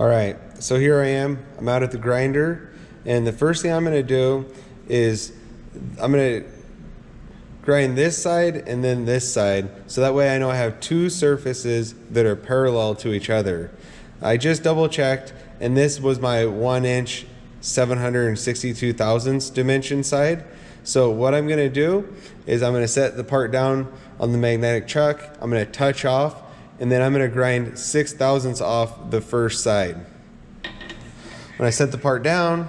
All right, so here I am. I'm out at the grinder, and the first thing I'm gonna do is I'm gonna grind this side and then this side, so that way I know I have two surfaces that are parallel to each other. I just double checked, and this was my one inch 762 thousandths dimension side. So what I'm gonna do is I'm gonna set the part down on the magnetic chuck, I'm gonna touch off, and then I'm gonna grind six thousandths off the first side. When I set the part down,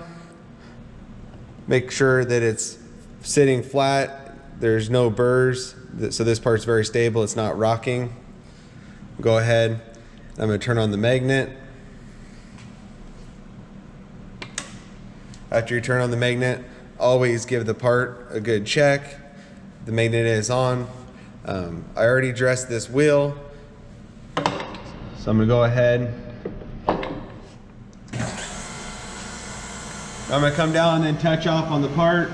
make sure that it's sitting flat, there's no burrs, so this part's very stable, it's not rocking. Go ahead, I'm gonna turn on the magnet. After you turn on the magnet, always give the part a good check. The magnet is on. Um, I already dressed this wheel. So I'm gonna go ahead. I'm gonna come down and touch off on the part.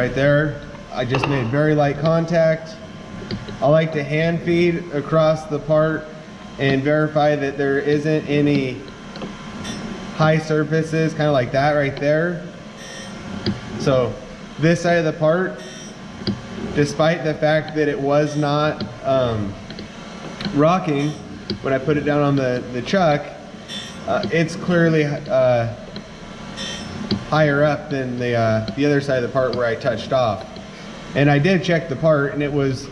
Right there. I just made very light contact. I like to hand feed across the part and verify that there isn't any high surfaces, kind of like that right there. So this side of the part, despite the fact that it was not um, rocking when I put it down on the, the chuck, uh, it's clearly uh, higher up than the, uh, the other side of the part where I touched off. And I did check the part and it was,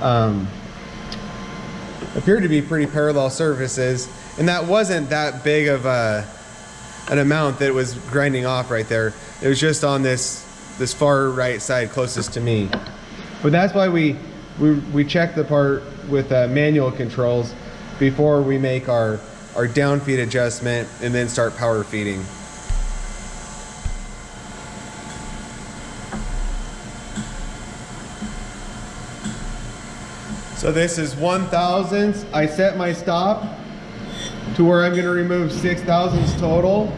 um, appeared to be pretty parallel surfaces. And that wasn't that big of a, an amount that was grinding off right there. It was just on this, this far right side closest to me. But that's why we, we, we check the part with uh, manual controls before we make our, our down feed adjustment and then start power feeding. So this is one thousandths. I set my stop to where I'm gonna remove six thousandths total.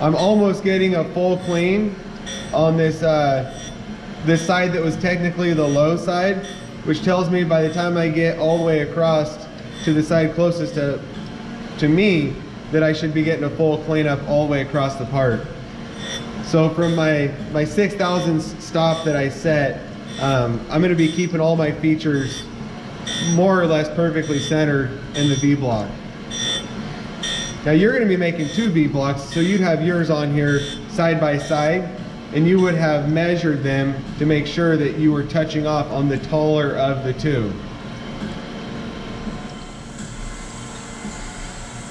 I'm almost getting a full clean on this, uh, this side that was technically the low side, which tells me by the time I get all the way across to the side closest to, to me, that I should be getting a full cleanup all the way across the part. So from my, my 6 thousandths stop that I set, um, I'm gonna be keeping all my features more or less perfectly centered in the V block. Now you're gonna be making two V blocks, so you'd have yours on here side by side, and you would have measured them to make sure that you were touching off on the taller of the two.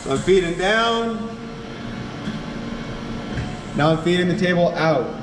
So I'm feeding down. Now I'm feeding the table out.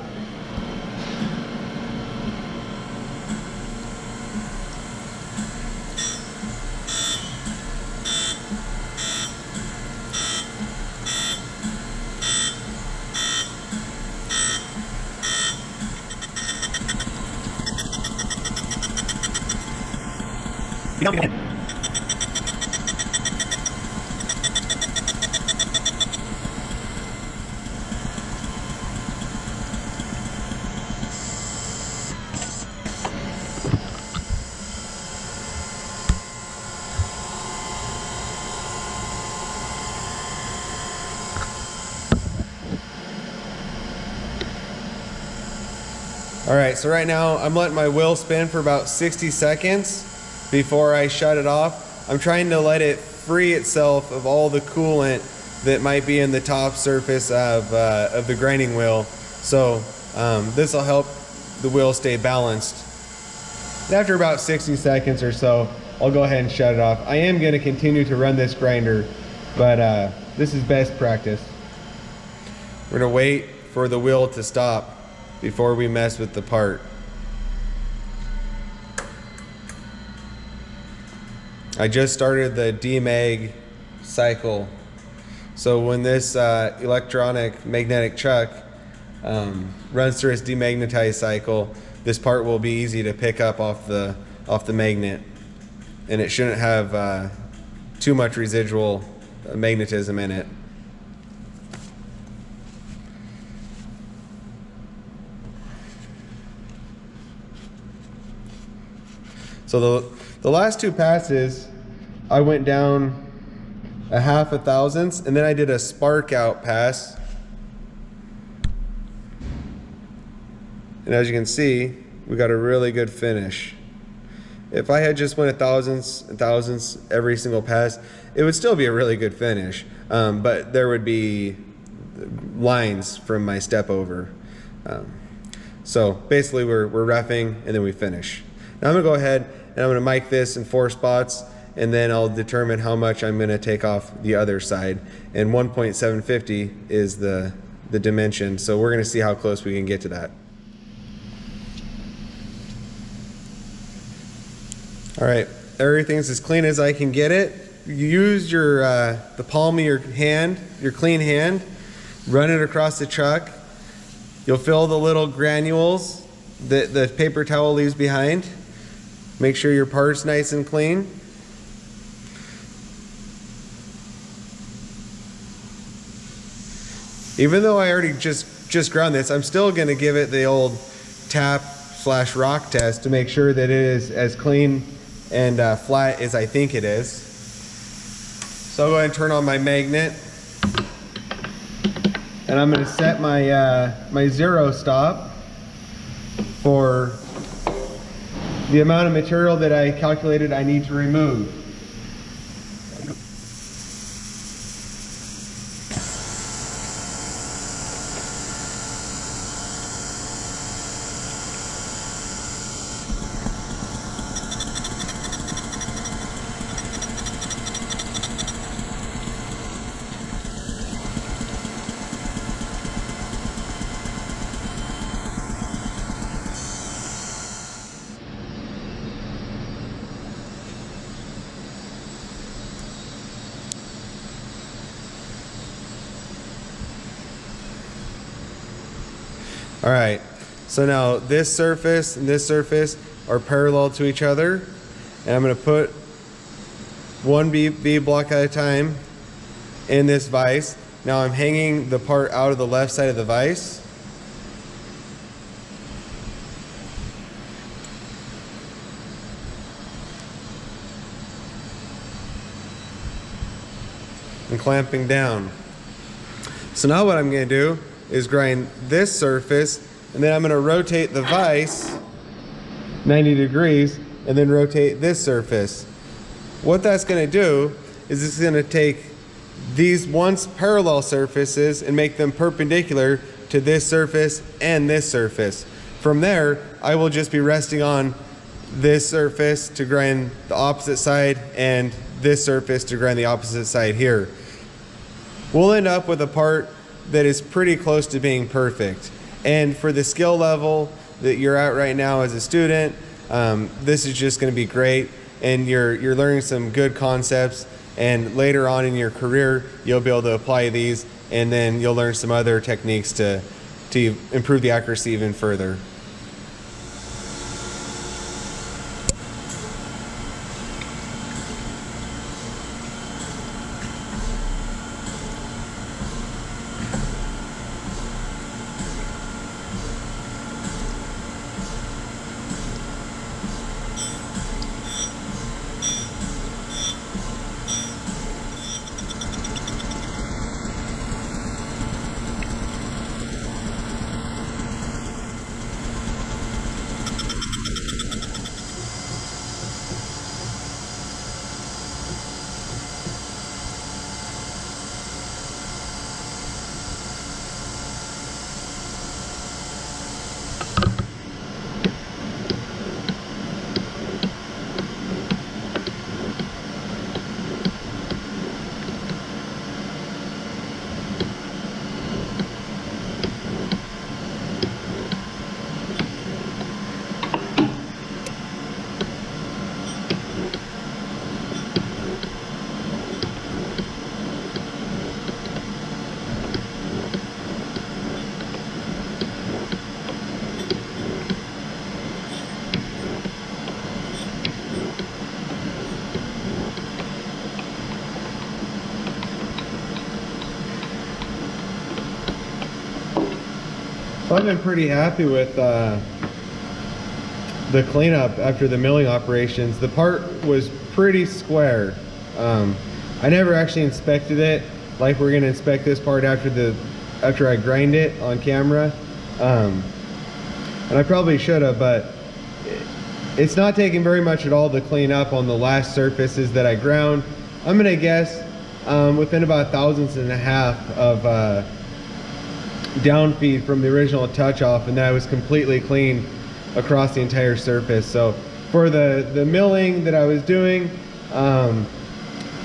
All right, so right now I'm letting my wheel spin for about 60 seconds before I shut it off. I'm trying to let it free itself of all the coolant that might be in the top surface of, uh, of the grinding wheel. So um, this will help the wheel stay balanced. And after about 60 seconds or so, I'll go ahead and shut it off. I am gonna continue to run this grinder, but uh, this is best practice. We're gonna wait for the wheel to stop before we mess with the part. I just started the demag cycle. So when this uh, electronic magnetic chuck um, runs through its demagnetized cycle, this part will be easy to pick up off the off the magnet, and it shouldn't have uh, too much residual magnetism in it. So the, the last two passes, I went down a half a thousandths and then I did a spark out pass. And as you can see, we got a really good finish. If I had just went a thousandths and thousandths every single pass, it would still be a really good finish. Um, but there would be lines from my step over. Um, so basically we're, we're roughing and then we finish. Now I'm gonna go ahead and I'm gonna mic this in four spots and then I'll determine how much I'm gonna take off the other side. And 1.750 is the, the dimension, so we're gonna see how close we can get to that. All right, everything's as clean as I can get it. You use your, uh, the palm of your hand, your clean hand, run it across the chuck. You'll fill the little granules that the paper towel leaves behind. Make sure your part's nice and clean. Even though I already just, just ground this, I'm still gonna give it the old tap slash rock test to make sure that it is as clean and uh, flat as I think it is. So I'll go ahead and turn on my magnet. And I'm gonna set my, uh, my zero stop for the amount of material that I calculated I need to remove. All right, so now this surface and this surface are parallel to each other. And I'm gonna put one V, V block at a time in this vise. Now I'm hanging the part out of the left side of the vise. and clamping down. So now what I'm gonna do is grind this surface and then I'm gonna rotate the vise 90 degrees and then rotate this surface. What that's gonna do is it's gonna take these once parallel surfaces and make them perpendicular to this surface and this surface. From there, I will just be resting on this surface to grind the opposite side and this surface to grind the opposite side here. We'll end up with a part that is pretty close to being perfect. And for the skill level that you're at right now as a student, um, this is just going to be great. And you're, you're learning some good concepts. And later on in your career, you'll be able to apply these and then you'll learn some other techniques to, to improve the accuracy even further. I've been pretty happy with uh, the cleanup after the milling operations. The part was pretty square. Um, I never actually inspected it like we're gonna inspect this part after the after I grind it on camera. Um, and I probably should have, but it's not taking very much at all to clean up on the last surfaces that I ground. I'm gonna guess um, within about thousandths and a half of uh, down feed from the original touch off and that was completely clean across the entire surface. So for the, the milling that I was doing, um,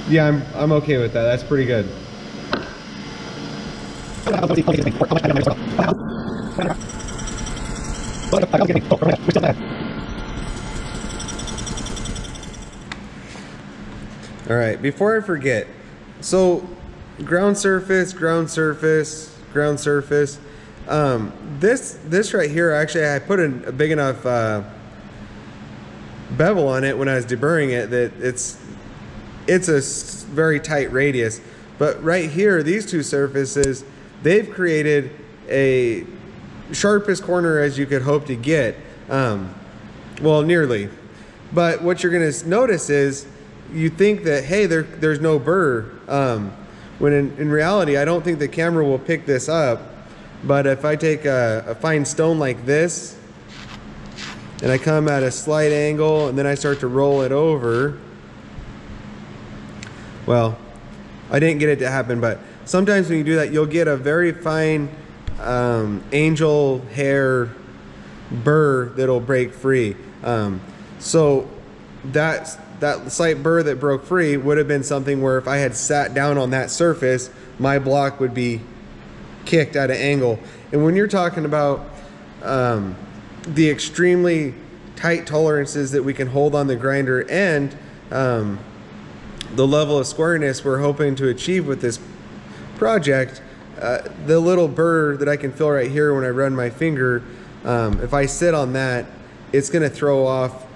yeah, I'm, I'm okay with that. That's pretty good. All right, before I forget, so ground surface, ground surface, ground surface. Um, this this right here, actually, I put a, a big enough uh, bevel on it when I was deburring it that it's it's a very tight radius. But right here, these two surfaces, they've created a sharpest corner as you could hope to get. Um, well, nearly. But what you're gonna notice is you think that, hey, there, there's no burr. Um, when in, in reality, I don't think the camera will pick this up. But if I take a, a fine stone like this, and I come at a slight angle, and then I start to roll it over, well, I didn't get it to happen, but sometimes when you do that, you'll get a very fine um, angel hair burr that'll break free. Um, so that's that slight burr that broke free would have been something where if I had sat down on that surface, my block would be kicked at an angle. And when you're talking about um, the extremely tight tolerances that we can hold on the grinder and um, the level of squareness we're hoping to achieve with this project, uh, the little burr that I can feel right here when I run my finger, um, if I sit on that, it's gonna throw off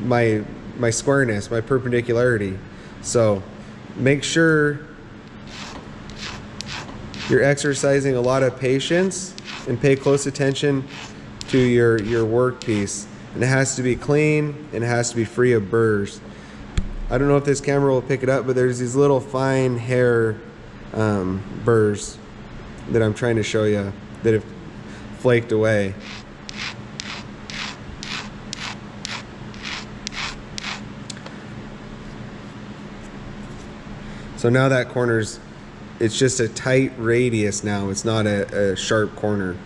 my my squareness, my perpendicularity. So make sure you're exercising a lot of patience and pay close attention to your, your workpiece. And it has to be clean and it has to be free of burrs. I don't know if this camera will pick it up, but there's these little fine hair um, burrs that I'm trying to show you that have flaked away. So now that corner's, it's just a tight radius now. It's not a, a sharp corner.